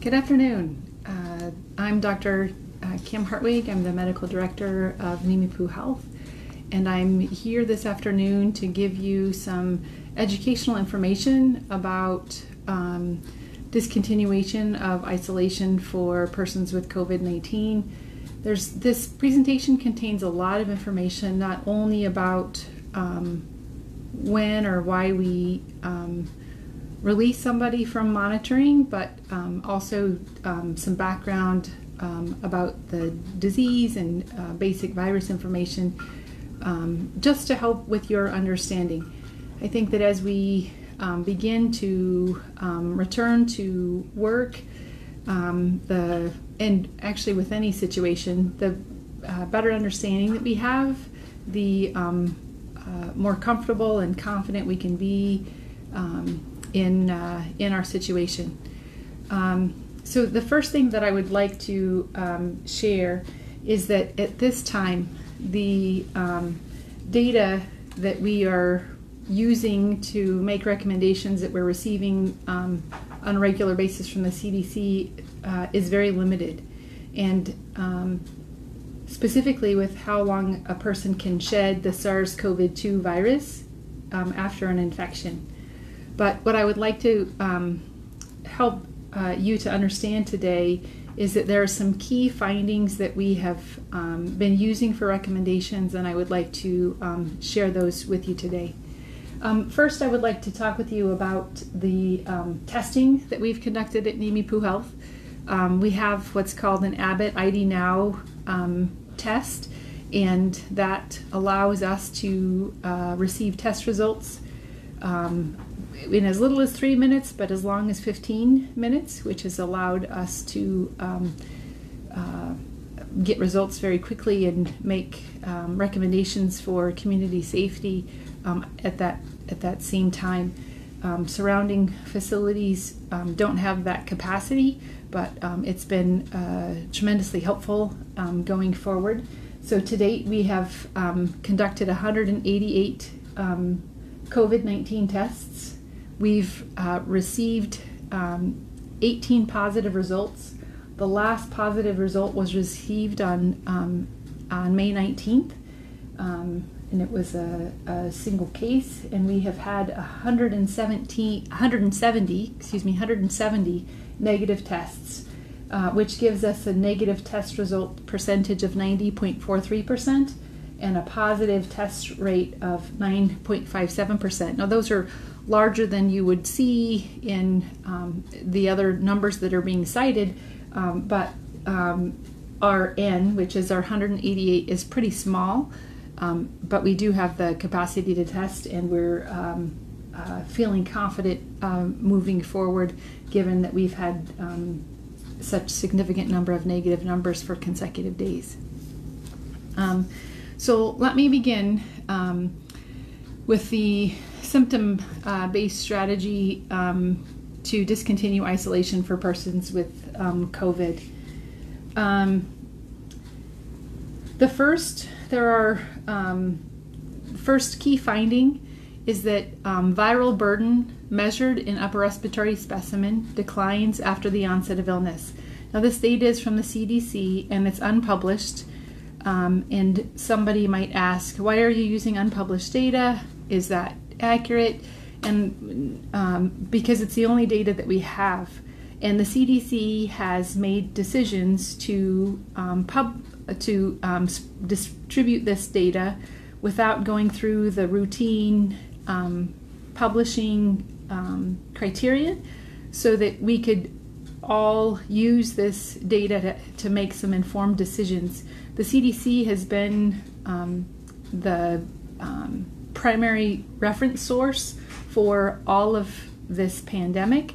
Good afternoon. Uh, I'm Dr. Uh, Kim Hartwig. I'm the medical director of Nimiipuu Health, and I'm here this afternoon to give you some educational information about um, discontinuation of isolation for persons with COVID 19. There's this presentation contains a lot of information, not only about um, when or why we um, release somebody from monitoring, but um, also um, some background um, about the disease and uh, basic virus information um, just to help with your understanding. I think that as we um, begin to return to work, the and actually with any situation, the uh, better understanding that we have, the uh, more comfortable and confident we can be um, in uh, in our situation. Um, so the first thing that I would like to um, share is that at this time, the um, data that we are using to make recommendations that we're receiving um, on a regular basis from the CDC uh, is very limited, and um, specifically with how long a person can shed the SARS-CoV-2 virus um, after an infection. But what I would like to um, help uh, you to understand today is that there are some key findings that we have um, been using for recommendations, and I would like to um, share those with you today. Um, first, I would like to talk with you about the um, testing that we've conducted at Nimiipuu Health. Um, we have what's called an Abbott ID Now test, and that allows us to uh, receive test results um, in as little as three minutes, but as long as 15 minutes, which has allowed us to um, uh, get results very quickly and make um, recommendations for community safety um, at that at that same time. Um, surrounding facilities um, don't have that capacity, but um, it's been uh, tremendously helpful going forward. So to date, we have conducted 188 COVID 19 tests We've uh, received um, 18 positive results. The last positive result was received on um, on May 19th, um, and it was a, a, single case. And we have had 117, 170, excuse me, 170 negative tests, uh, which gives us a negative test result percentage of 90.43 percent and a positive test rate of 9.57 percent. Now those are larger than you would see in um, the other numbers that are being cited, um, but um, our N, which is our 188, is pretty small, um, but we do have the capacity to test, and we're um, uh, feeling confident um, moving forward, given that we've had such significant number of negative numbers for consecutive days. So let me begin with the symptom uh, based strategy um, to discontinue isolation for persons with um, COVID. Um, the first, there are, um, first key finding is that um, viral burden measured in upper respiratory specimen declines after the onset of illness. Now, this data is from the CDC and it's unpublished. Um, and somebody might ask, why are you using unpublished data? Is that accurate, and um, because it's the only data that we have. And the CDC has made decisions to um, pub to um, distribute this data without going through the routine um, publishing um, criteria, so that we could all use this data to, to make some informed decisions. The CDC has been um, the um, primary reference source for all of this pandemic,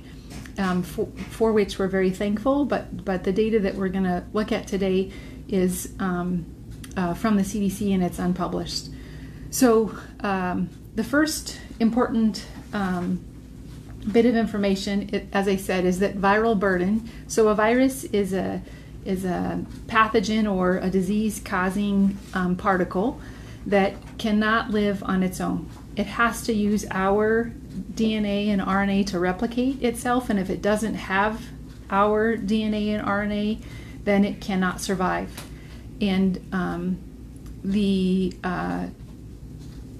um, for, for, which we're very thankful. But but the data that we're going to look at today is um, uh, from the CDC and it's unpublished. So um, the first important um, bit of information, as I said, is that viral burden. So a virus is a is a pathogen or a disease causing um, particle that cannot live on its own. It has to use our DNA and RNA to replicate itself, and if it doesn't have our DNA and RNA, then it cannot survive. And um, the uh,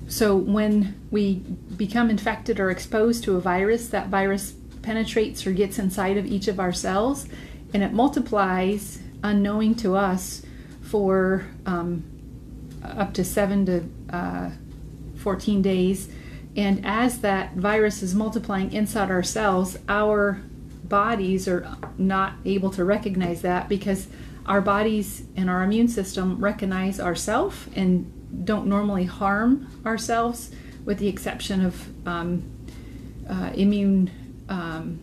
so when we become infected or exposed to a virus, that virus penetrates or gets inside of each of our cells, and it multiplies unknowing to us for um, up to seven to uh, 14 days. And as that virus is multiplying inside our cells, our bodies are not able to recognize that because our bodies and our immune system recognize ourself and don't normally harm ourselves, with the exception of um, uh, immune um,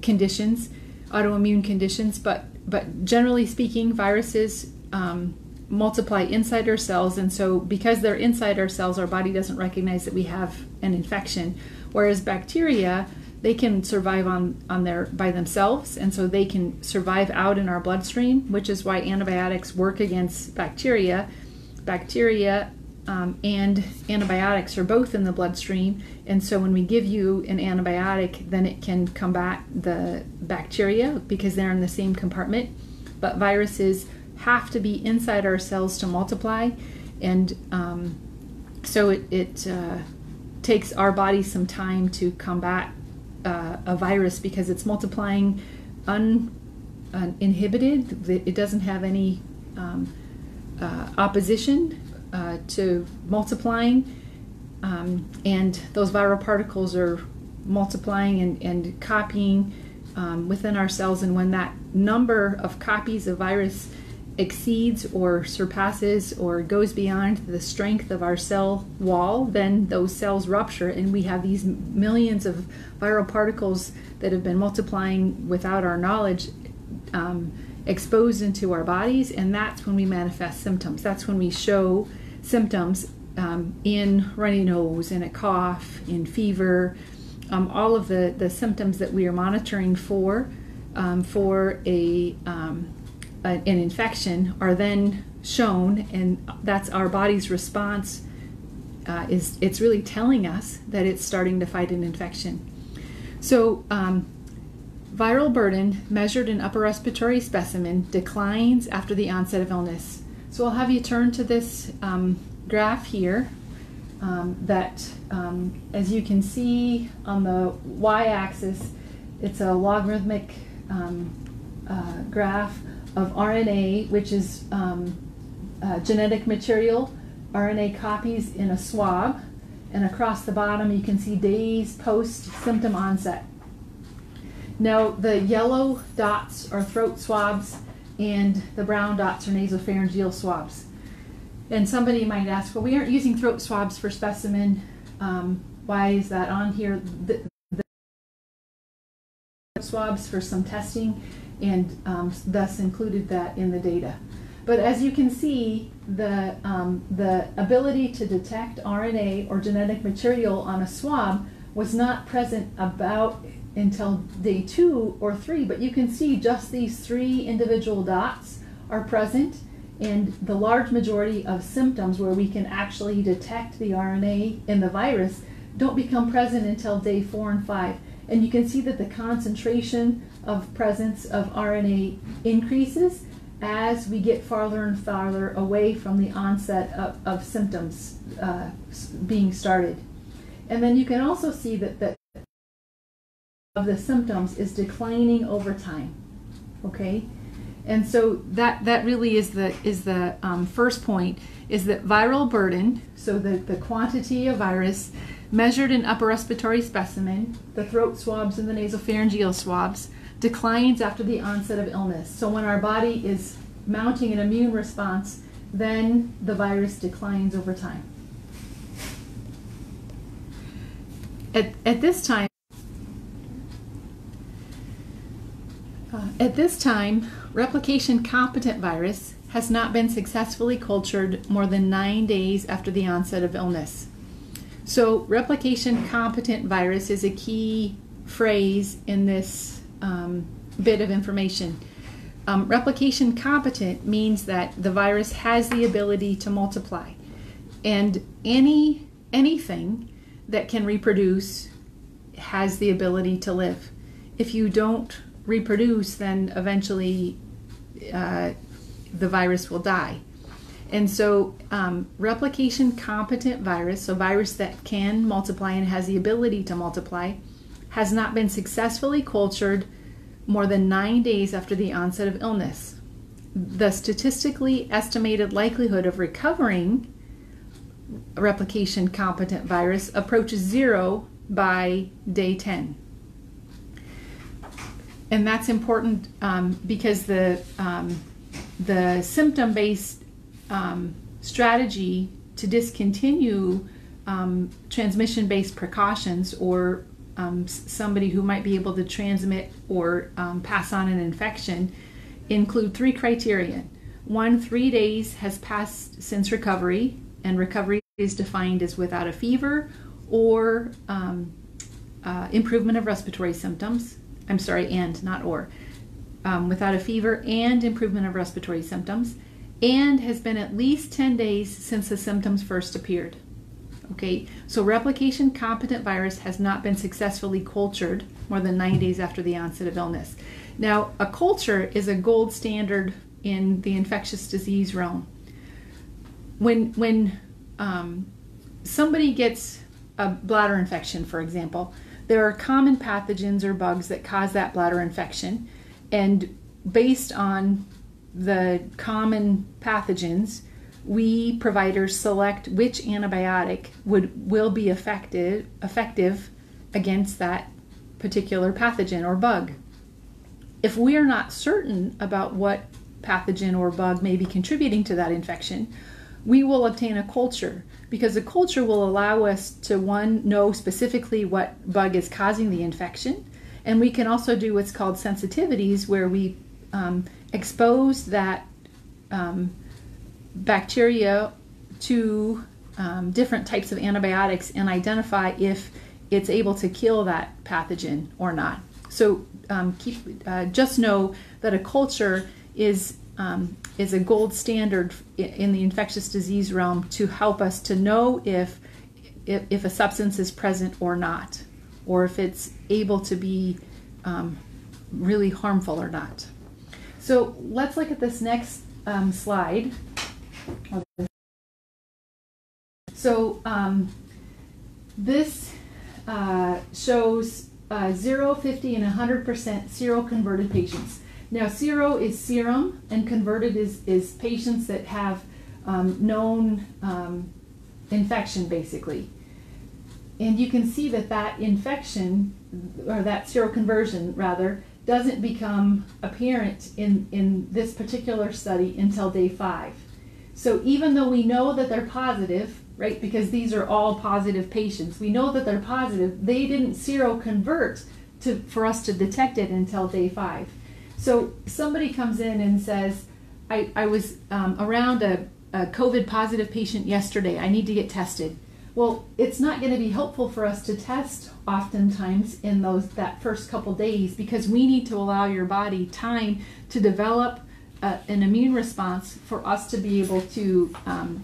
conditions, autoimmune conditions. But but generally speaking, viruses um, multiply inside our cells, and so because they're inside our cells, our body doesn't recognize that we have an infection. Whereas bacteria, they can survive on on their by themselves, and so they can survive out in our bloodstream, which is why antibiotics work against bacteria. Bacteria um, and antibiotics are both in the bloodstream, and so when we give you an antibiotic, then it can combat the bacteria because they're in the same compartment. But viruses have to be inside our cells to multiply, and um, so it, it uh, takes our body some time to combat uh, a virus because it's multiplying uninhibited. It doesn't have any um, uh, opposition uh, to multiplying, um, and those viral particles are multiplying and, and copying um, within our cells. And when that number of copies of virus exceeds or surpasses or goes beyond the strength of our cell wall, then those cells rupture, and we have these millions of viral particles that have been multiplying without our knowledge um, exposed into our bodies, and that's when we manifest symptoms. That's when we show symptoms um, in runny nose, in a cough, in fever, um, all of the, the symptoms that we are monitoring for um, for a um, an infection are then shown, and that's our body's response. Uh, is it's really telling us that it's starting to fight an infection. So, um, viral burden measured in upper respiratory specimen declines after the onset of illness. So, I'll have you turn to this um, graph here. Um, that, um, as you can see on the y-axis, it's a logarithmic um, uh, graph of RNA, which is um, uh, genetic material, RNA copies in a swab, and across the bottom you can see days post symptom onset. Now, the yellow dots are throat swabs, and the brown dots are nasopharyngeal swabs. And somebody might ask, well, we aren't using throat swabs for specimen. Um, why is that on here? The, the swabs for some testing and um, thus included that in the data. But as you can see, the, um, the ability to detect RNA or genetic material on a swab was not present about until day two or three, but you can see just these three individual dots are present and the large majority of symptoms where we can actually detect the RNA in the virus don't become present until day four and five. And you can see that the concentration of presence of RNA increases as we get farther and farther away from the onset of, of symptoms uh, being started. And then you can also see that the of the symptoms is declining over time. Okay, and so that that really is the is the um, first point is that viral burden. So the the quantity of virus measured in upper respiratory specimen, the throat swabs and the nasopharyngeal swabs, declines after the onset of illness. So when our body is mounting an immune response, then the virus declines over time. At, at this time, uh, at this time, replication competent virus has not been successfully cultured more than nine days after the onset of illness. So, replication competent virus is a key phrase in this um, bit of information. Um, replication competent means that the virus has the ability to multiply, and any anything that can reproduce has the ability to live. If you don't reproduce, then eventually uh, the virus will die. And so, um, replication competent virus, so virus that can multiply and has the ability to multiply, has not been successfully cultured more than nine days after the onset of illness. The statistically estimated likelihood of recovering replication competent virus approaches zero by day 10. And that's important um, because the, um, the symptom based um, strategy to discontinue um, transmission based precautions or um, somebody who might be able to transmit or um, pass on an infection include three criteria. One, three days has passed since recovery, and recovery is defined as without a fever or uh, improvement of respiratory symptoms. I'm sorry, and not or. Um, without a fever and improvement of respiratory symptoms, and has been at least 10 days since the symptoms first appeared. Okay, so replication competent virus has not been successfully cultured more than nine days after the onset of illness. Now, a culture is a gold standard in the infectious disease realm. When when um, somebody gets a bladder infection, for example, there are common pathogens or bugs that cause that bladder infection, and based on the common pathogens, we providers select which antibiotic would will be effective effective against that particular pathogen or bug. If we are not certain about what pathogen or bug may be contributing to that infection, we will obtain a culture because a culture will allow us to one know specifically what bug is causing the infection and we can also do what's called sensitivities where we um, expose that um, bacteria to um, different types of antibiotics and identify if it's able to kill that pathogen or not. So um, keep uh, just know that a culture is um, is a gold standard in the infectious disease realm to help us to know if, if, if a substance is present or not, or if it's able to be um, really harmful or not. So let's look at this next um, slide. So um, this uh, shows uh, 0, 50, and 100% seroconverted patients. Now, sero is serum, and converted is, is patients that have um, known um, infection, basically. And you can see that that infection, or that seroconversion rather, doesn't become apparent in, in this particular study until day five. So even though we know that they're positive, right, because these are all positive patients, we know that they're positive, they didn't seroconvert to, for us to detect it until day five. So somebody comes in and says, I, I was um, around a, a COVID positive patient yesterday, I need to get tested. Well, it's not going to be helpful for us to test oftentimes in those that first couple days because we need to allow your body time to develop uh, an immune response for us to be able to um,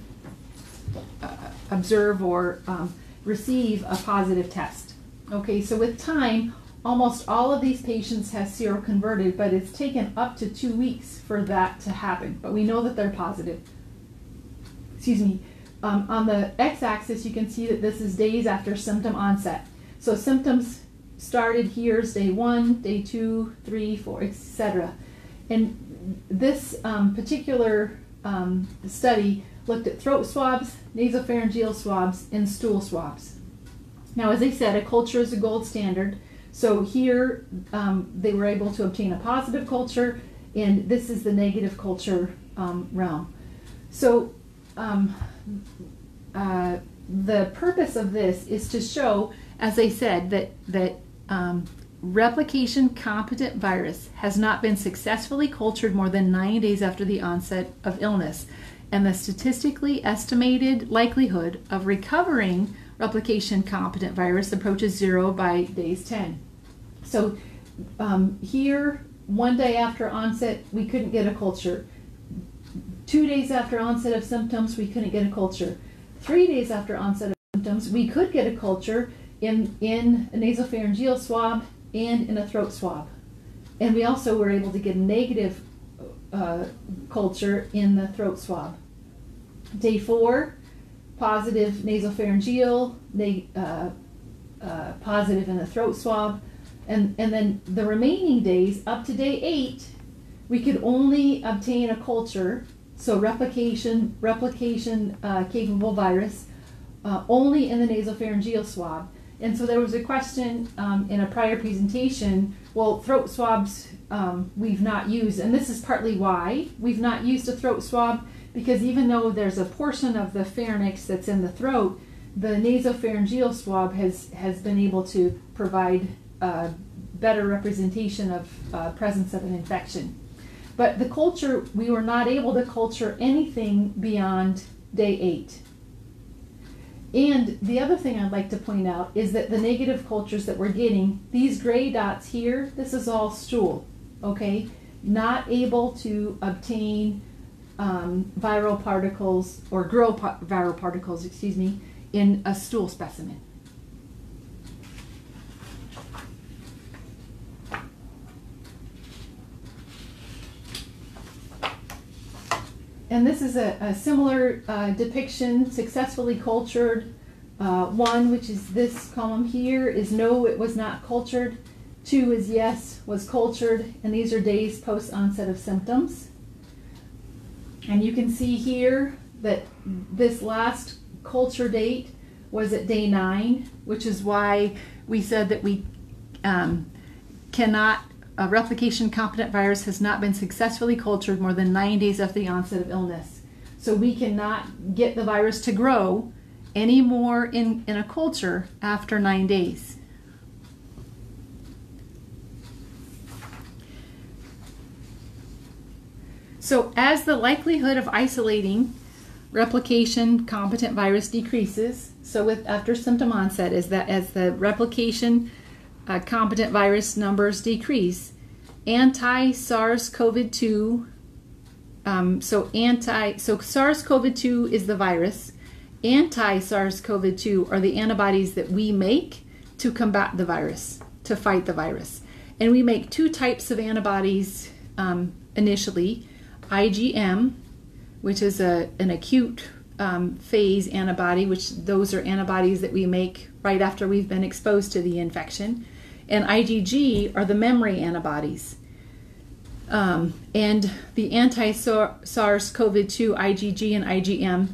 uh, observe or um, receive a positive test. Okay, so with time, almost all of these patients have seroconverted, but it's taken up to two weeks for that to happen. But we know that they're positive. Excuse me. Um, on the x-axis, you can see that this is days after symptom onset. So symptoms started here is day one, day two, three, four, etc. And this um, particular um, study looked at throat swabs, nasopharyngeal swabs, and stool swabs. Now, as I said, a culture is a gold standard. So here um, they were able to obtain a positive culture, and this is the negative culture um, realm. So um, uh, the purpose of this is to show, as I said, that that um, replication competent virus has not been successfully cultured more than nine days after the onset of illness, and the statistically estimated likelihood of recovering replication competent virus approaches zero by days 10. So um, here, one day after onset, we couldn't get a culture. Two days after onset of symptoms, we couldn't get a culture. Three days after onset of symptoms, we could get a culture in, in a nasopharyngeal swab and in a throat swab. and we also were able to get a negative uh, culture in the throat swab. Day four, positive nasopharyngeal, neg- uh, uh, positive in the throat swab, and, and then the remaining days, up to day eight, we could only obtain a culture, so replication, replication uh, capable virus, uh, only in the nasopharyngeal swab. And so there was a question um, in a prior presentation. Well, throat swabs um, we've not used, and this is partly why we've not used a throat swab because even though there's a portion of the pharynx that's in the throat, the nasopharyngeal swab has has been able to provide a better representation of uh, presence of an infection. But the culture, we were not able to culture anything beyond day eight. And the other thing I'd like to point out is that the negative cultures that we're getting, these gray dots here, this is all stool, okay? Not able to obtain um, viral particles or grow pa- viral particles, excuse me, in a stool specimen. And this is a, a similar uh, depiction, successfully cultured. Uh, one, which is this column here, is no, it was not cultured. Two is yes, was cultured. And these are days post onset of symptoms. And you can see here that this last culture date was at day nine, which is why we said that we um, cannot a replication competent virus has not been successfully cultured more than nine days after the onset of illness. So we cannot get the virus to grow any more in, in a culture after nine days. So as the likelihood of isolating replication competent virus decreases, so with after symptom onset is that as the replication uh, competent virus numbers decrease. Anti SARS CoV 2, um, so anti, so SARS CoV 2 is the virus. Anti SARS CoV 2 are the antibodies that we make to combat the virus, to fight the virus. And we make two types of antibodies um, initially IgM, which is a, an acute um, phase antibody, which those are antibodies that we make right after we've been exposed to the infection and IgG are the memory antibodies. Um, and the anti SARS CoV 2 IgG and IgM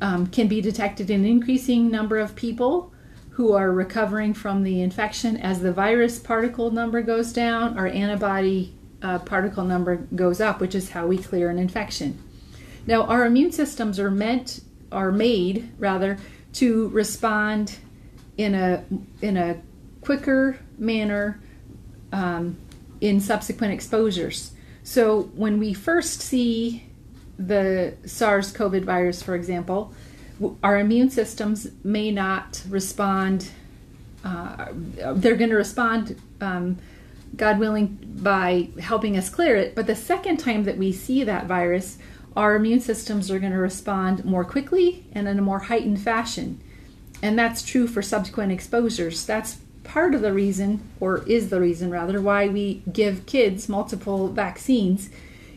um, can be detected in an increasing number of people who are recovering from the infection as the virus particle number goes down, our antibody uh, particle number goes up, which is how we clear an infection. Now, our immune systems are meant, are made rather, to respond in a in a quicker manner um, in subsequent exposures. So when we first see the SARS CoV virus, for example, our immune systems may not respond. Uh, they're going to respond, um, God willing, by helping us clear it. But the second time that we see that virus, our immune systems are going to respond more quickly and in a more heightened fashion. And that's true for subsequent exposures. That's part of the reason, or is the reason rather, why we give kids multiple vaccines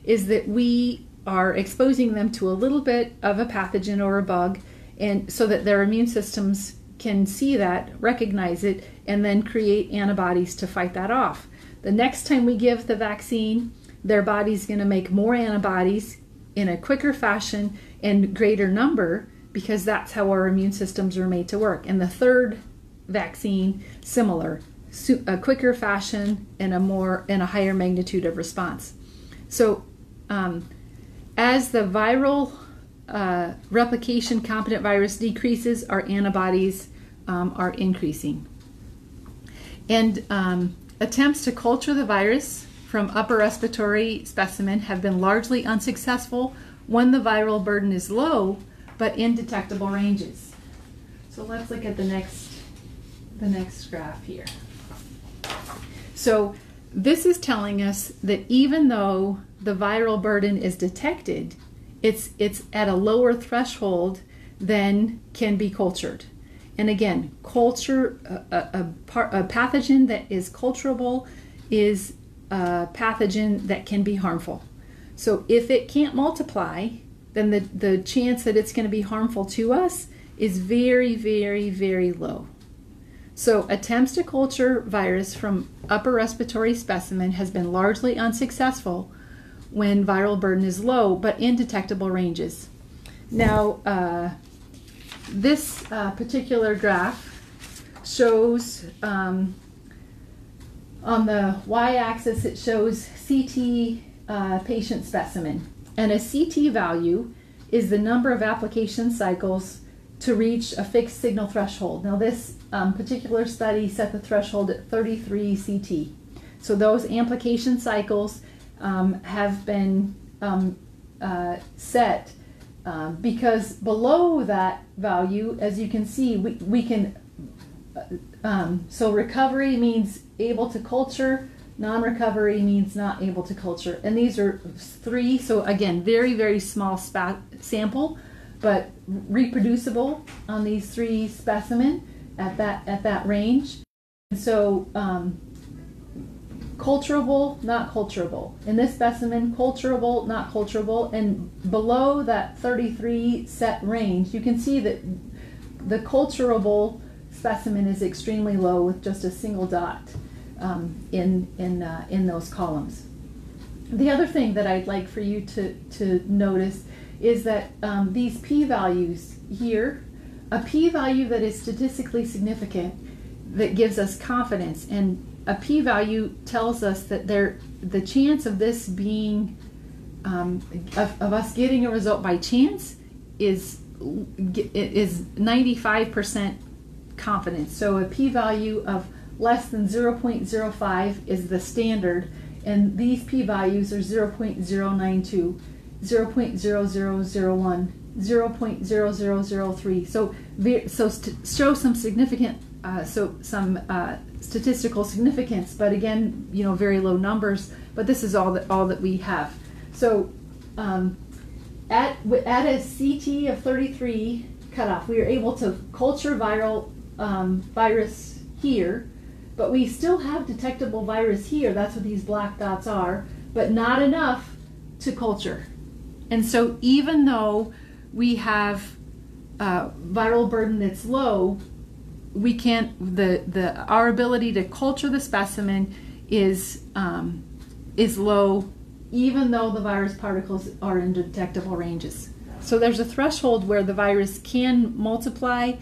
is that we are exposing them to a little bit of a pathogen or a bug, and so that their immune systems can see that, recognize it, and then create antibodies to fight that off. The next time we give the vaccine, their body's going to make more antibodies in a quicker fashion and greater number because that's how our immune systems are made to work. And the third vaccine similar, a quicker fashion and a more and a higher magnitude of response. So, um, as the viral uh, replication competent virus decreases, our antibodies um, are increasing. And um, attempts to culture the virus from upper respiratory specimen have been largely unsuccessful when the viral burden is low but in detectable ranges. So let's look at the next the next graph here. So this is telling us that even though the viral burden is detected, it's it's at a lower threshold than can be cultured. And again, culture a, a, a, pathogen that is culturable is a pathogen that can be harmful. So if it can't multiply, then the, the chance that it's going to be harmful to us is very, very, very low. So attempts to culture virus from upper respiratory specimen has been largely unsuccessful when viral burden is low but in detectable ranges. Now, uh, this uh, particular graph shows um, on the y-axis it shows CT uh, patient specimen and a CT value is the number of application cycles to reach a fixed signal threshold. Now this um, particular study set the threshold at 33 CT. So those application cycles um, have been um, uh, set um, because below that value, as you can see, we, we can, uh, um, so recovery means able to culture, non-recovery means not able to culture. And these are three, so again, very, very small sample, but reproducible on these three specimen at that, at that range. And so um, culturable, not culturable. In this specimen, culturable, not culturable, and below that 33 set range, you can see that the culturable specimen is extremely low with just a single dot um, in, in, uh, in those columns. The other thing that I'd like for you to, to notice is that um, these p-values here, a p-value that is statistically significant that gives us confidence and a p-value tells us that there the chance of this being um, of, of, us getting a result by chance is is 95% confidence. So a p-value of less than 0.05 is the standard, and these p-values are 0.092, 0.0001, 0.0003. So so show some significant uh, so some uh, statistical significance, but again, you know, very low numbers. But this is all that all that we have. So um, at at a CT of 33 cutoff, we are able to culture viral um, virus here, but we still have detectable virus here. That's what these black dots are, but not enough to culture. And so even though we have uh, viral burden that's low, we can't the the our ability to culture the specimen is um, is low even though the virus particles are in detectable ranges. So there's a threshold where the virus can multiply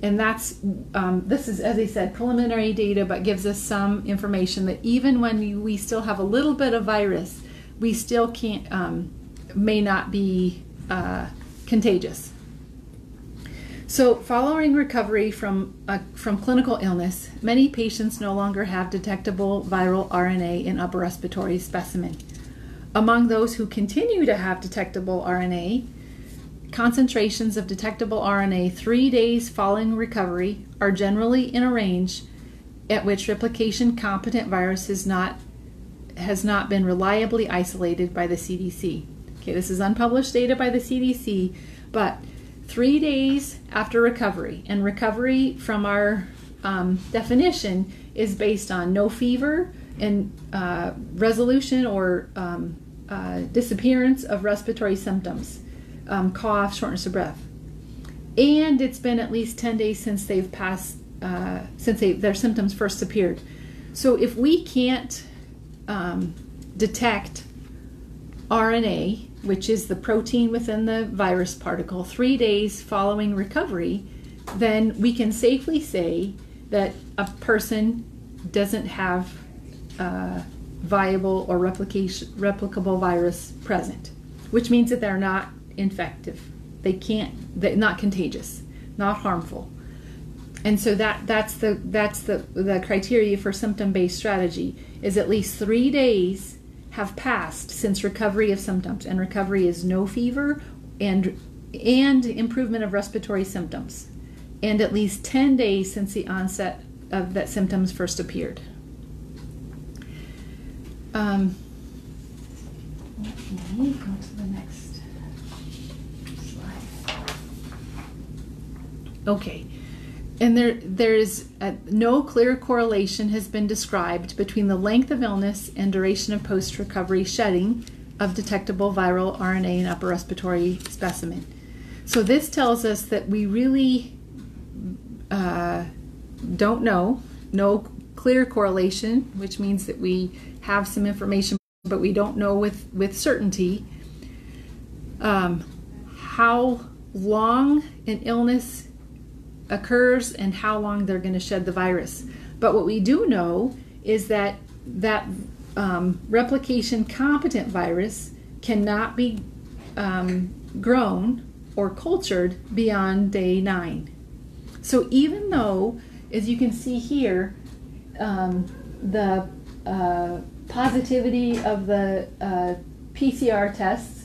and that's um, this is as i said preliminary data but gives us some information that even when we still have a little bit of virus we still can't um, may not be uh, contagious so, following recovery from, from clinical illness, many patients no longer have detectable viral RNA in upper respiratory specimen. Among those who continue to have detectable RNA, concentrations of detectable RNA three days following recovery are generally in a range at which replication competent virus is not, has not been reliably isolated by the CDC. Okay, this is unpublished data by the CDC, but three days after recovery. And recovery, from our um, definition, is based on no fever and uh, resolution or um, uh, disappearance of respiratory symptoms, um, cough, shortness of breath. And it's been at least 10 days since they've passed, uh, since they, their symptoms first appeared. So if we can't um, detect RNA which is the protein within the virus particle, three days following recovery, then we can safely say that a person doesn't have a viable or replication, replicable virus present, which means that they're not infective. They can't, they're not contagious, not harmful. And so that that's the that's the the criteria for symptom-based strategy is at least three days have passed since recovery of symptoms, and recovery is no fever and and improvement of respiratory symptoms, and at least 10 days since the onset of that symptoms first appeared. Um, let me go to the next slide. Okay. And there there is a, no clear correlation has been described between the length of illness and duration of post recovery shedding of detectable viral RNA in upper respiratory specimen. So this tells us that we really uh, don't know, no clear correlation, which means that we have some information, but we don't know with with certainty um, how long an illness occurs and how long they're going to shed the virus. But what we do know is that that um, replication competent virus cannot be um, grown or cultured beyond day nine. So even though, as you can see here, um, the uh, positivity of the uh, PCR tests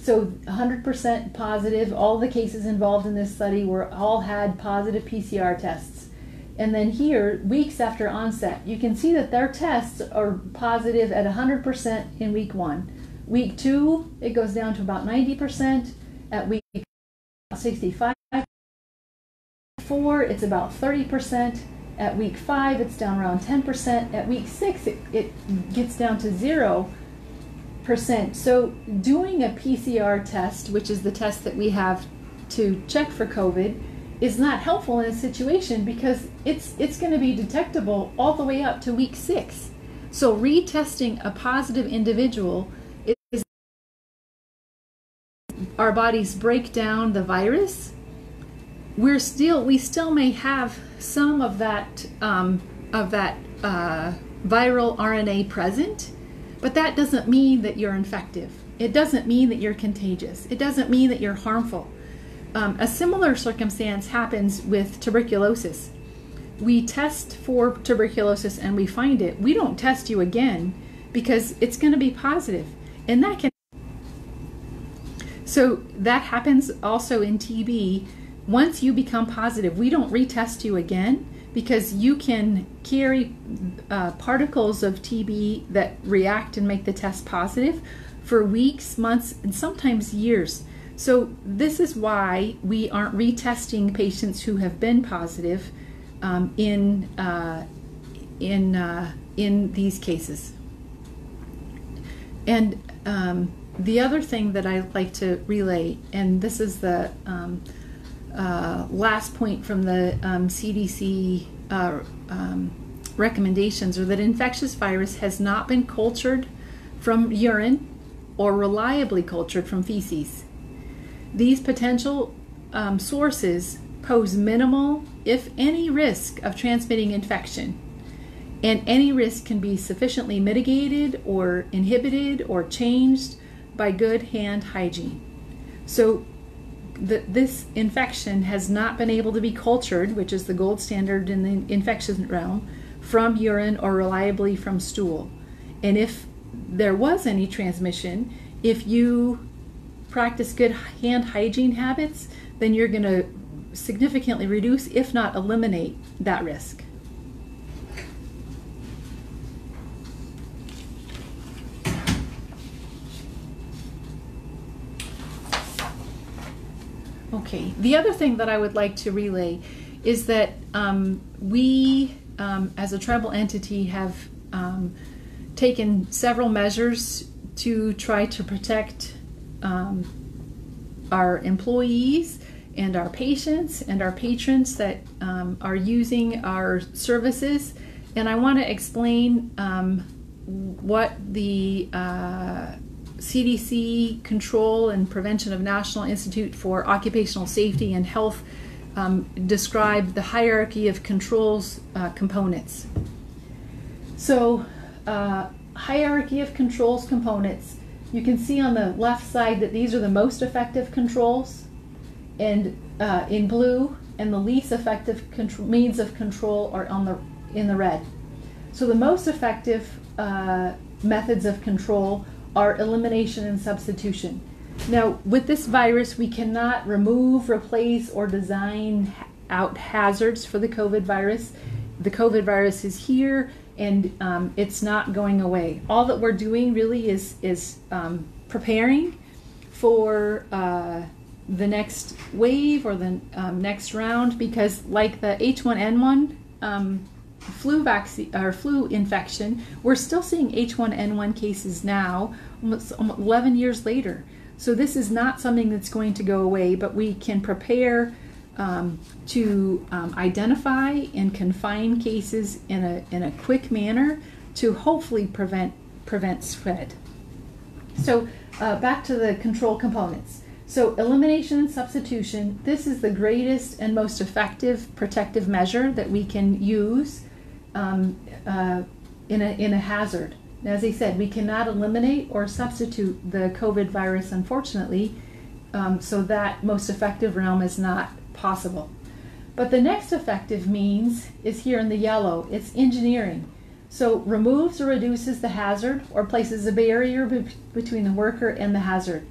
so 100% positive. All the cases involved in this study were all had positive PCR tests. And then here, weeks after onset, you can see that their tests are positive at 100% in week one. Week two, it goes down to about 90%. At week 65, four, it's about 30%. At week five, it's down around 10%. At week six, it, it gets down to zero percent. So doing a PCR test, which is the test that we have to check for COVID, is not helpful in a situation because it's it's going to be detectable all the way up to week six. So retesting a positive individual is our bodies break down the virus. We're still we still may have some of that um, of that uh, viral RNA present but that doesn't mean that you're infective. It doesn't mean that you're contagious. It doesn't mean that you're harmful. Um, a similar circumstance happens with tuberculosis. We test for tuberculosis and we find it. We don't test you again because it's going to be positive. and that can. So that happens also in TB. Once you become positive, we don't retest you again because you can carry uh, particles of TB that react and make the test positive for weeks, months, and sometimes years. So, this is why we aren't retesting patients who have been positive um, in, uh, in, uh, in these cases. And um, the other thing that I like to relay, and this is the um, uh, last point from the um, CDC uh, um, recommendations are that infectious virus has not been cultured from urine or reliably cultured from feces. These potential um, sources pose minimal, if any, risk of transmitting infection, and any risk can be sufficiently mitigated or inhibited or changed by good hand hygiene. So, that this infection has not been able to be cultured, which is the gold standard in the infection realm, from urine or reliably from stool. And if there was any transmission, if you practice good hand hygiene habits, then you're going to significantly reduce, if not eliminate, that risk. Okay, the other thing that I would like to relay is that um, we, um, as a tribal entity, have um, taken several measures to try to protect um, our employees and our patients and our patrons that um, are using our services. And I want to explain um, what the uh, CDC control and prevention of National Institute for Occupational Safety and Health um, describe the hierarchy of controls uh, components. So, uh, hierarchy of controls components, you can see on the left side that these are the most effective controls, and uh, in blue, and the least effective means of control are on the in the red. So the most effective uh, methods of control are elimination and substitution. Now, with this virus, we cannot remove, replace, or design out hazards for the COVID virus. The COVID virus is here and um, it's not going away. All that we're doing really is, is um, preparing for uh, the next wave or the um, next round because, like the H1N1 um, flu vaccine or flu infection, we're still seeing H1N1 cases now, almost 11 years later. So this is not something that's going to go away, but we can prepare um, to um, identify and confine cases in a in a quick manner to hopefully prevent prevent spread. So uh, back to the control components. So elimination and substitution, this is the greatest and most effective protective measure that we can use um, uh, in, a, in a hazard. As I said, we cannot eliminate or substitute the COVID virus, unfortunately, um, so that most effective realm is not possible. But the next effective means is here in the yellow. It's engineering. So removes or reduces the hazard or places a barrier be between the worker and the hazard.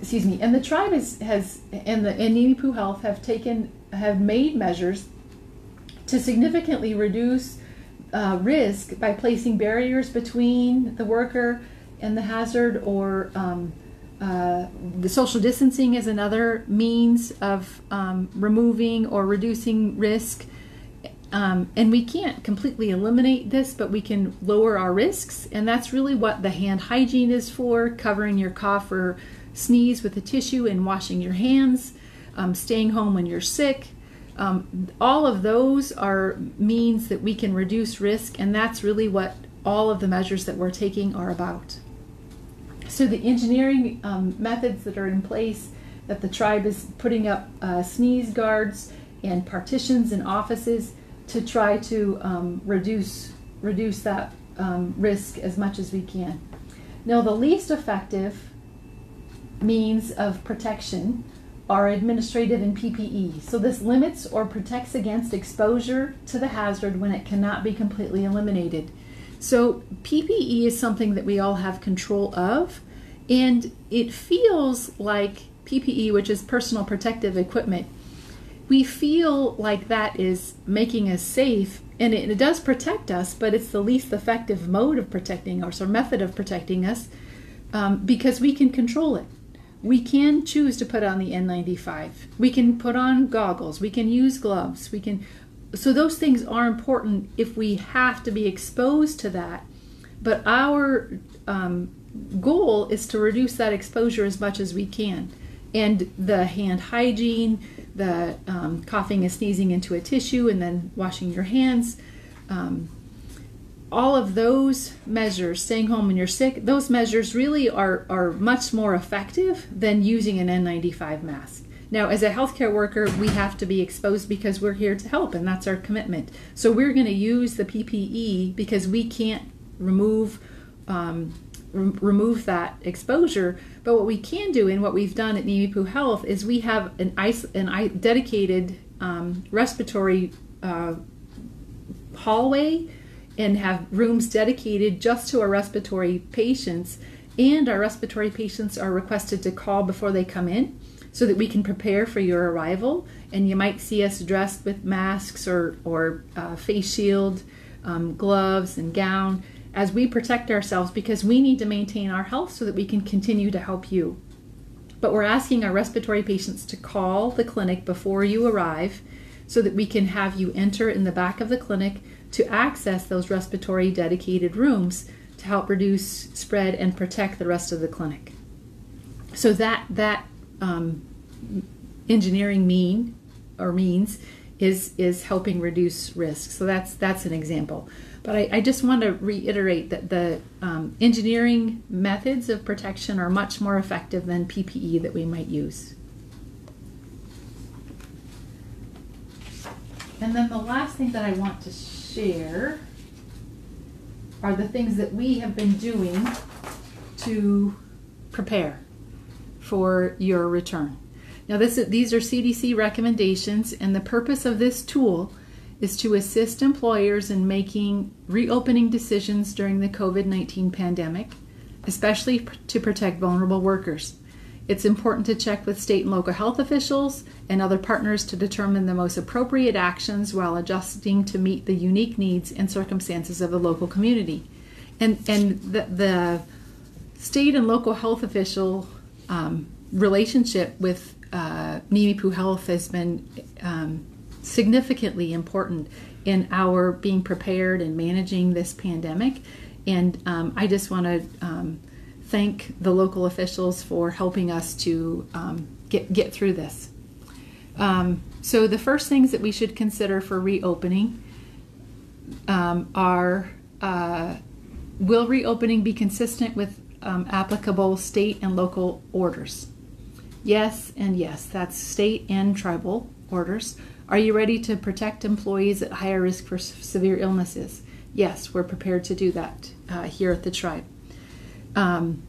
Excuse me. And the tribe is, has and the and Nimiipuu Health have taken have made measures to significantly reduce uh, risk by placing barriers between the worker and the hazard or um, uh, the social distancing is another means of um, removing or reducing risk. Um, and we can't completely eliminate this, but we can lower our risks. And that's really what the hand hygiene is for covering your cough or sneeze with a tissue and washing your hands, um, staying home when you're sick. Um, all of those are means that we can reduce risk, and that's really what all of the measures that we're taking are about. So the engineering um, methods that are in place, that the tribe is putting up uh, sneeze guards and partitions in offices to try to um, reduce reduce that um, risk as much as we can. Now the least effective means of protection are administrative and PPE. So this limits or protects against exposure to the hazard when it cannot be completely eliminated. So PPE is something that we all have control of, and it feels like PPE, which is personal protective equipment, we feel like that is making us safe, and it, it does protect us, but it's the least effective mode of protecting us or method of protecting us um, because we can control it. We can choose to put on the N95. We can put on goggles. We can use gloves. We can so those things are important if we have to be exposed to that. But our um, goal is to reduce that exposure as much as we can. And the hand hygiene, the um, coughing and sneezing into a tissue, and then washing your hands, um, all of those measures, staying home when you're sick, those measures really are, are much more effective than using an N95 mask. Now, as a healthcare worker, we have to be exposed because we're here to help, and that's our commitment. So we're going to use the PPE because we can't remove um, remove that exposure. But what we can do, and what we've done at Nimiipuu Health, is we have an an dedicated um, respiratory uh, hallway and have rooms dedicated just to our respiratory patients. And our respiratory patients are requested to call before they come in so that we can prepare for your arrival. And you might see us dressed with masks or, or uh, face shield, um, gloves, and gown as we protect ourselves because we need to maintain our health so that we can continue to help you. But we're asking our respiratory patients to call the clinic before you arrive so that we can have you enter in the back of the clinic to access those respiratory dedicated rooms to help reduce spread and protect the rest of the clinic. So that that um, engineering mean or means is is helping reduce risk. So that's that's an example. But I, I just want to reiterate that the um, engineering methods of protection are much more effective than PPE that we might use. And then the last thing that I want to share are the things that we have been doing to prepare for your return. Now, this these are CDC recommendations, and the purpose of this tool is to assist employers in making reopening decisions during the COVID 19 pandemic, especially to protect vulnerable workers. It's important to check with state and local health officials and other partners to determine the most appropriate actions while adjusting to meet the unique needs and circumstances of the local community. And, and the, the state and local health official um, relationship with uh, Nimiipuu Health has been um, significantly important in our being prepared and managing this pandemic. And um, I just want to um, thank the local officials for helping us to um, get, get through this. Um, so, the first things that we should consider for reopening um, are uh, will reopening be consistent with um, applicable state and local orders? Yes, and yes, that's state and tribal orders. Are you ready to protect employees at higher risk for severe illnesses? Yes, we're prepared to do that uh, here at the tribe. Um,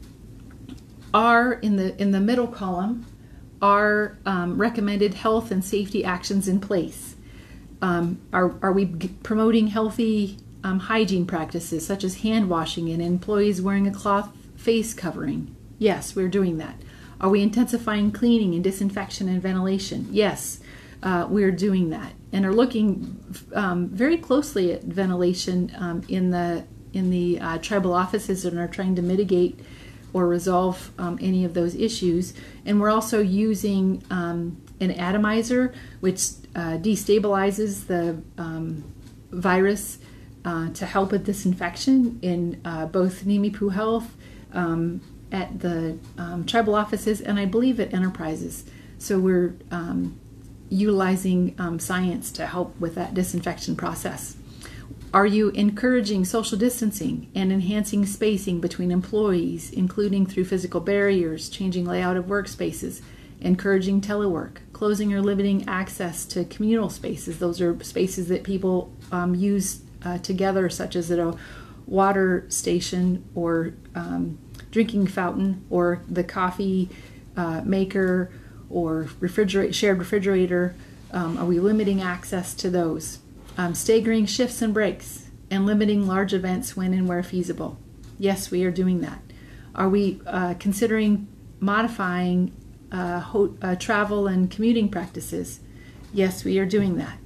are in the in the middle column are um, recommended health and safety actions in place? Um, are, are we promoting healthy um, hygiene practices such as hand washing and employees wearing a cloth face covering? Yes, we're doing that. Are we intensifying cleaning and disinfection and ventilation? Yes, uh, we're doing that and are looking um, very closely at ventilation um, in the in the uh, tribal offices and are trying to mitigate or resolve um, any of those issues. And we're also using um, an atomizer, which uh, destabilizes the um, virus uh, to help with disinfection in uh, both Nimiipuu Health, um, at the um, tribal offices, and I believe at enterprises. So we're um, utilizing science to help with that disinfection process. Are you encouraging social distancing and enhancing spacing between employees, including through physical barriers, changing layout of workspaces, encouraging telework, closing or limiting access to communal spaces? Those are spaces that people um, use uh, together, such as at a water station or um, drinking fountain or the coffee uh, maker or shared refrigerator? Um, are we limiting access to those? Um, staggering shifts and breaks, and limiting large events when and where feasible. Yes, we are doing that. Are we uh, considering modifying uh, ho- uh, travel and commuting practices? Yes, we are doing that.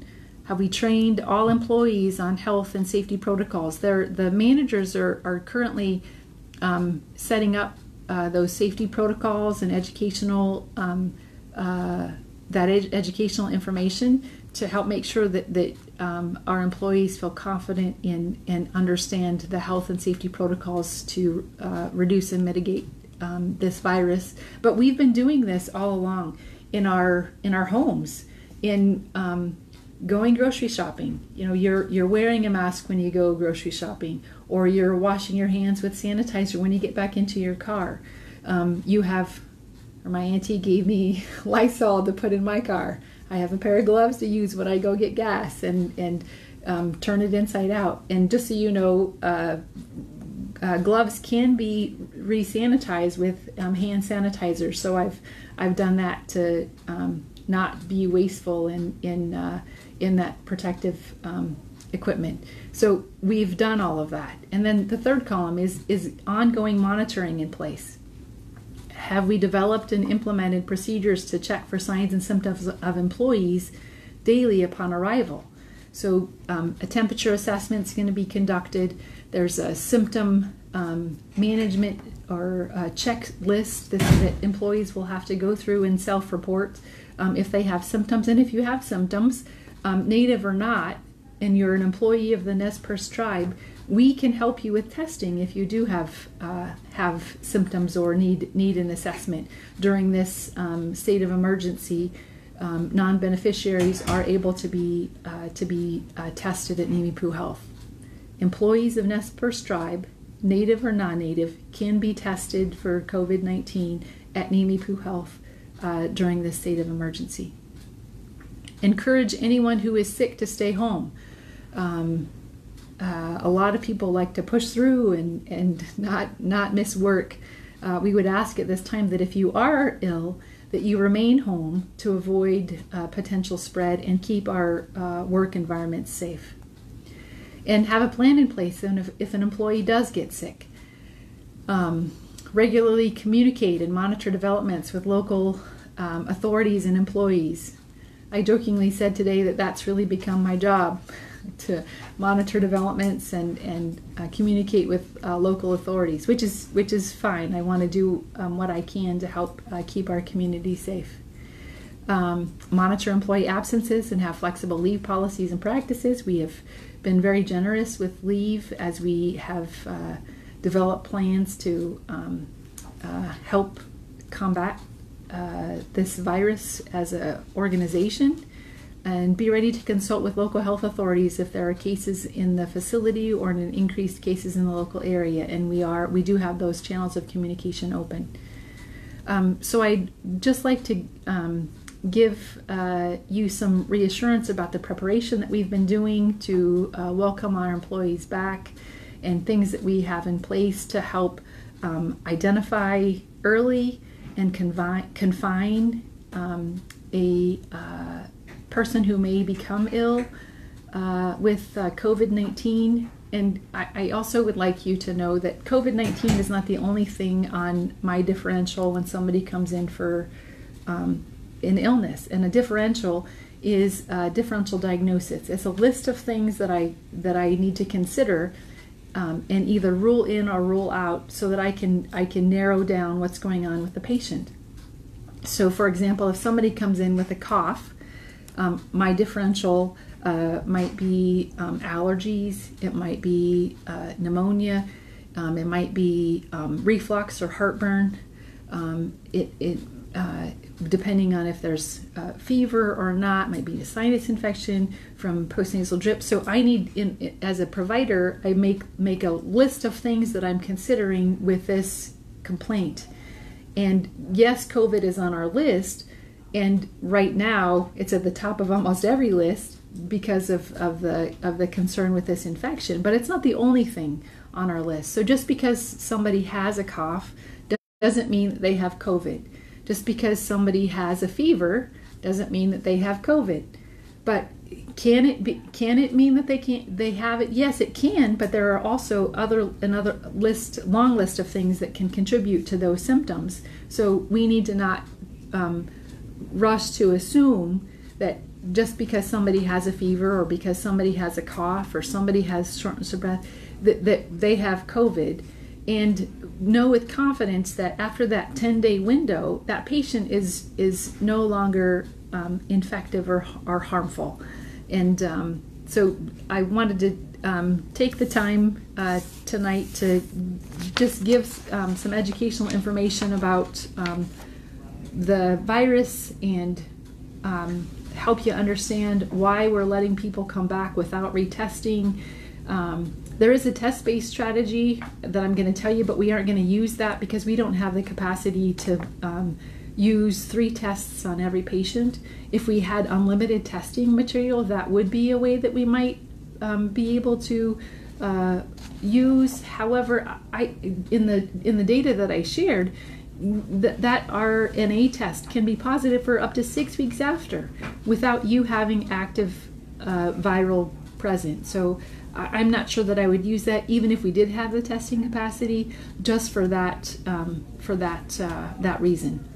Have we trained all employees on health and safety protocols? They're, the managers are, are currently um, setting up uh, those safety protocols and educational um, uh, that ed- educational information to help make sure that, that um, our employees feel confident in and understand the health and safety protocols to uh, reduce and mitigate um, this virus. But we've been doing this all along in our in our homes, in um, going grocery shopping. You know, you're you're wearing a mask when you go grocery shopping, or you're washing your hands with sanitizer when you get back into your car. Um, you have, or my auntie gave me Lysol to put in my car I have a pair of gloves to use when I go get gas and and um, turn it inside out. And just so you know, uh, uh, gloves can be re-sanitized with um, hand sanitizer. So I've I've done that to um, not be wasteful in in uh, in that protective um, equipment. So we've done all of that. And then the third column is is ongoing monitoring in place. Have we developed and implemented procedures to check for signs and symptoms of employees daily upon arrival? So, um, a temperature assessment is going to be conducted. There's a symptom um, management or checklist that, that, employees will have to go through and self report um, if they have symptoms. And if you have symptoms, um, native or not, and you're an employee of the Nez Perce tribe, we can help you with testing if you do have uh, have symptoms or need need an assessment during this um, state of emergency. Um, non-beneficiaries are able to be uh, to be uh, tested at Nimiipuu Health. Employees of Nez Perce Tribe, native or non-native, can be tested for COVID-19 at Nimiipuu Health uh, during this state of emergency. Encourage anyone who is sick to stay home. Um, uh, a lot of people like to push through and, and not not miss work. Uh, we would ask at this time that if you are ill, that you remain home to avoid uh, potential spread and keep our uh, work environment safe. And have a plan in place if, if an employee does get sick. Um, regularly communicate and monitor developments with local um, authorities and employees. I jokingly said today that that's really become my job. To monitor developments and and uh, communicate with uh, local authorities, which is which is fine. I want to do um, what I can to help uh, keep our community safe. Um, monitor employee absences and have flexible leave policies and practices. We have been very generous with leave as we have uh, developed plans to um, uh, help combat uh, this virus as an organization and be ready to consult with local health authorities if there are cases in the facility or in increased cases in the local area. And we are we do have those channels of communication open. Um, so i'd just like to um, give uh, you some reassurance about the preparation that we've been doing to uh, welcome our employees back and things that we have in place to help um, identify early and confi- confine um, a uh, person who may become ill uh, with uh, COVID 19. And I, I, also would like you to know that COVID 19 is not the only thing on my differential when somebody comes in for um, an illness. And a differential is a differential diagnosis. It's a list of things that I that I need to consider um, and either rule in or rule out so that I can I can narrow down what's going on with the patient. So, for example, if somebody comes in with a cough, um, my differential uh, might be um, allergies, it might be uh, pneumonia, um, it might be um, reflux or heartburn. Um, it, it uh, depending on if there's uh, fever or not, might be a sinus infection from postnasal drip. So I need, in, as a provider, I make make a list of things that I'm considering with this complaint. And yes, COVID is on our list, and right now it's at the top of almost every list because of, of the of the concern with this infection. But it's not the only thing on our list. So just because somebody has a cough doesn't mean that they have COVID just because somebody has a fever doesn't mean that they have COVID. But can it be can it mean that they can't they have it yes it can but there are also other another list long list of things that can contribute to those symptoms so we need to not um, rush to assume that just because somebody has a fever or because somebody has a cough or somebody has shortness of breath that, that they have covid. And know with confidence that after that 10 day window that patient is is no longer um, infective or, or harmful. And um, so i wanted to um, take the time uh, tonight to just give um, some educational information about um, the virus and um, help you understand why we're letting people come back without retesting um, there is a test based strategy that I'm going to tell you, but we aren't going to use that because we don't have the capacity to um, use three tests on every patient. If we had unlimited testing material, that would be a way that we might um, be able to uh, use. However, I in the in the data that I shared, that that RNA test can be positive for up to six weeks after without you having active uh, viral present. So I'm not sure that I would use that even if we did have the testing capacity, just for that um, for that uh, that reason.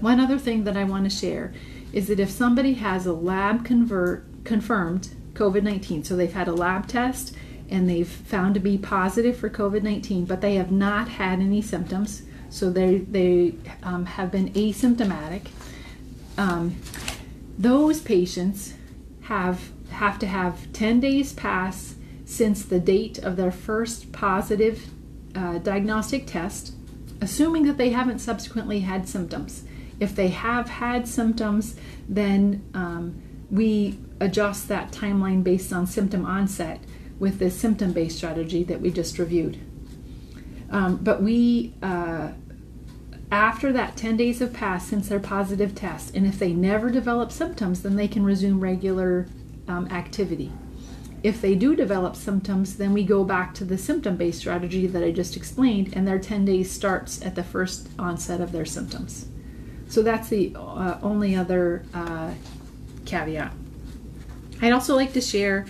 One other thing that I want to share is that if somebody has a lab convert confirmed COVID-19, so they've had a lab test and they've found to be positive for COVID-19, but they have not had any symptoms, so they they um, have been asymptomatic. Um, those patients have have to have 10 days pass since the date of their first positive uh, diagnostic test, assuming that they haven't subsequently had symptoms. If they have had symptoms, then um, we adjust that timeline based on symptom onset with the symptom based strategy that we just reviewed. Um, but we, uh, after that 10 days have passed since their positive test, and if they never develop symptoms, then they can resume regular um, activity. If they do develop symptoms, then we go back to the symptom based strategy that I just explained, and their 10 days starts at the first onset of their symptoms. So that's the uh, only other uh, caveat. I'd also like to share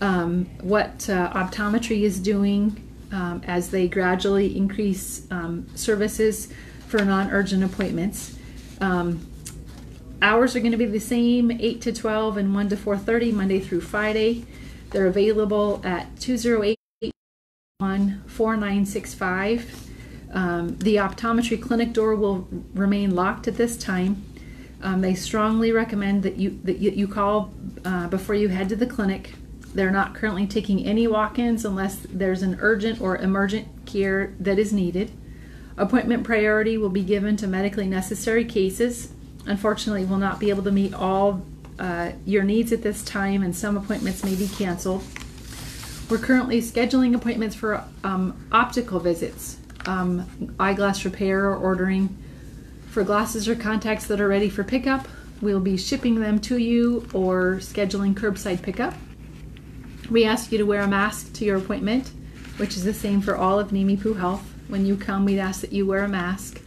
um, what uh, optometry is doing um, as they gradually increase um, services for non urgent appointments. Um, hours are going to be the same 8 to 12 and 1 to 4.30 monday through friday They're available at 208 4965. Um, the optometry clinic door will remain locked at this time. Um, they strongly recommend that you that you, you call uh, before you head to the clinic. They're not currently taking any walk-ins unless there's an urgent or emergent care that is needed. Appointment priority will be given to medically necessary cases. Unfortunately, we'll not be able to meet all uh, your needs at this time, and some appointments may be canceled. We're currently scheduling appointments for um, optical visits, um, eyeglass repair, or ordering for glasses or contacts that are ready for pickup. We'll be shipping them to you or scheduling curbside pickup. We ask you to wear a mask to your appointment, which is the same for all of Nimiipuu Health. When you come, we'd ask that you wear a mask.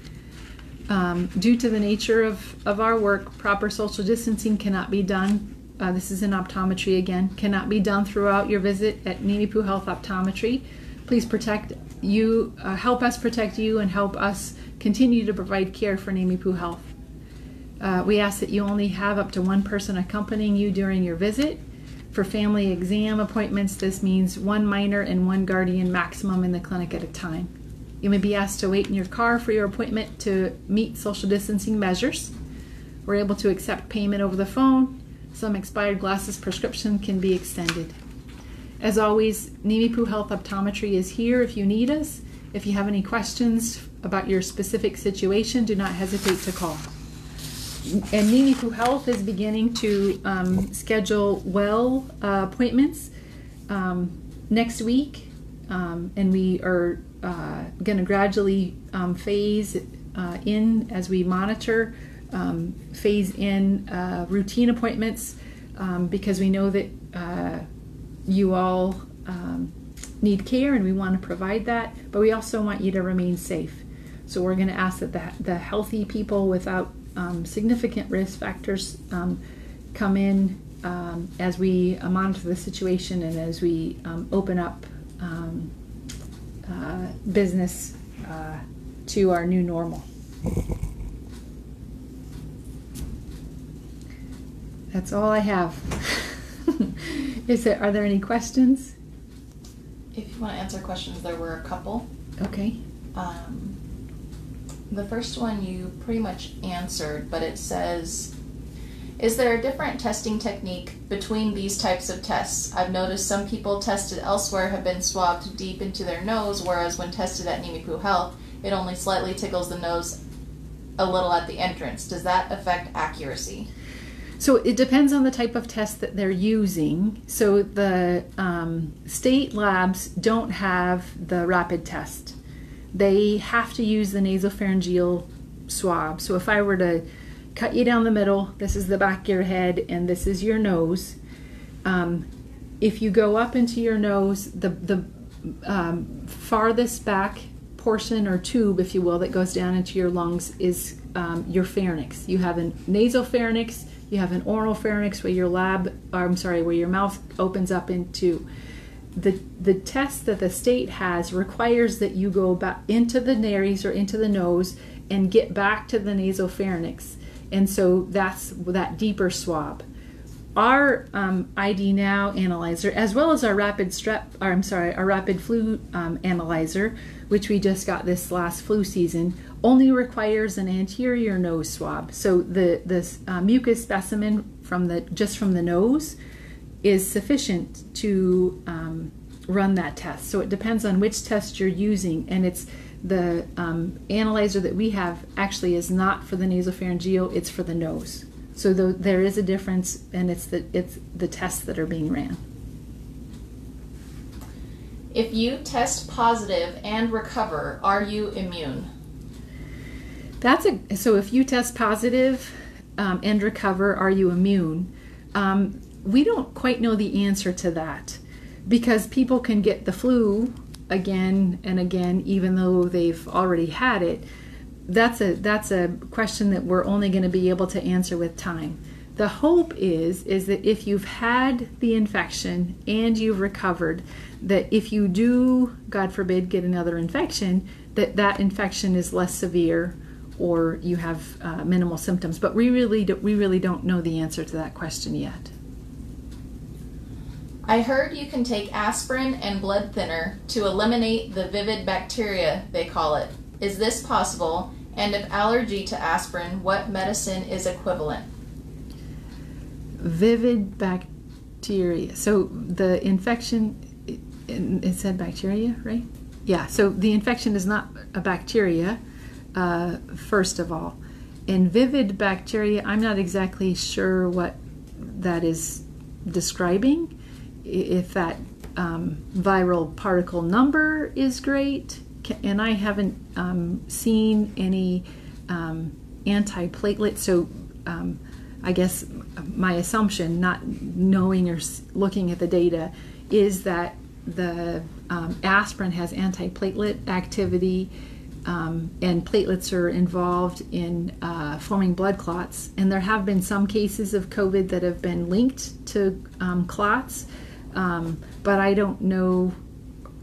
Um, due to the nature of, of our work, proper social distancing cannot be done. Uh, this is in optometry again, cannot be done throughout your visit at Nimiipuu Health Optometry. Please protect you, uh, help us protect you, and help us continue to provide care for Nimiipuu Health. Uh, we ask that you only have up to one person accompanying you during your visit. For family exam appointments, this means one minor and one guardian maximum in the clinic at a time. You may be asked to wait in your car for your appointment to meet social distancing measures. We're able to accept payment over the phone. Some expired glasses prescription can be extended. As always, Nimiipuu Health Optometry is here if you need us. If you have any questions about your specific situation, do not hesitate to call. And Nimiipuu Health is beginning to um, schedule well uh, appointments um, next week, um, and we are uh, going to gradually um, phase uh, in as we monitor, um, phase in uh, routine appointments um, because we know that uh, you all need care and we want to provide that, but we also want you to remain safe. So we're going to ask that the, the healthy people without um, significant risk factors um, come in um, as we uh, monitor the situation and as we um, open up um, uh, business uh, to our new normal. That's all I have. Is there, are there any questions? If you want to answer questions, there were a couple. Okay. Um, the first one you pretty much answered, but it says, is there a different testing technique between these types of tests? I've noticed some people tested elsewhere have been swabbed deep into their nose, whereas when tested at Nimiipuu Health, it only slightly tickles the nose a little at the entrance. Does that affect accuracy? So it depends on the type of test that they're using. So the um, state labs don't have the rapid test. They have to use the nasopharyngeal swab. So if I were to cut you down the middle, this is the back of your head, and this is your nose. Um, if you go up into your nose, the the um, farthest back portion or tube, if you will, that goes down into your lungs is um, your pharynx. You have a nasopharynx you have an oral pharynx where your lab, or I'm sorry, where your mouth opens up into. The, the test that the state has requires that you go back into the nares or into the nose and get back to the nasopharynx. And so that's that deeper swab. Our um, ID Now analyzer, as well as our rapid strep, or I'm sorry, our rapid flu um, analyzer, which we just got this last flu season, only requires an anterior nose swab. So the the uh, mucus specimen from the just from the nose is sufficient to um, run that test. So it depends on which test you're using, and it's the um, analyzer that we have actually is not for the nasopharyngeal; it's for the nose. So the, there is a difference, and it's the it's the tests that are being ran. If you test positive and recover, are you immune? That's a so if you test positive um, and recover, are you immune? Um, we don't quite know the answer to that because people can get the flu again and again, even though they've already had it. That's a that's a question that we're only going to be able to answer with time. The hope is is that if you've had the infection and you've recovered, that if you do, God forbid, get another infection, that that infection is less severe or you have uh, minimal symptoms. But we really do, we really don't know the answer to that question yet. I heard you can take aspirin and blood thinner to eliminate the vivid bacteria, they call it. Is this possible? And if allergy to aspirin, what medicine is equivalent? Vivid bacteria. So the infection, it, it said bacteria, right? Yeah, so the infection is not a bacteria, uh, first of all. And vivid bacteria, I'm not exactly sure what that is describing. If that um, viral particle number is great, and I haven't um, seen any um, antiplatelet, so um, I guess my assumption, not knowing or looking at the data, is that the um, aspirin has antiplatelet activity, um, and platelets are involved in uh, forming blood clots. And there have been some cases of COVID that have been linked to clots, um, but I don't know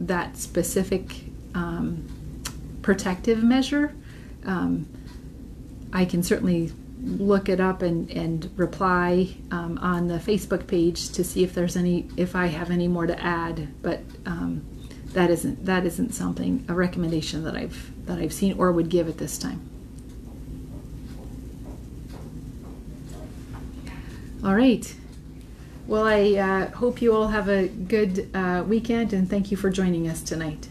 that specific um, protective measure. Um, I can certainly look it up and, and reply um, on the Facebook page to see if there's any if I have any more to add. But um, that isn't that isn't something a recommendation that I've that I've seen or would give at this time. All right. Well, I uh, hope you all have a good uh, weekend and thank you for joining us tonight.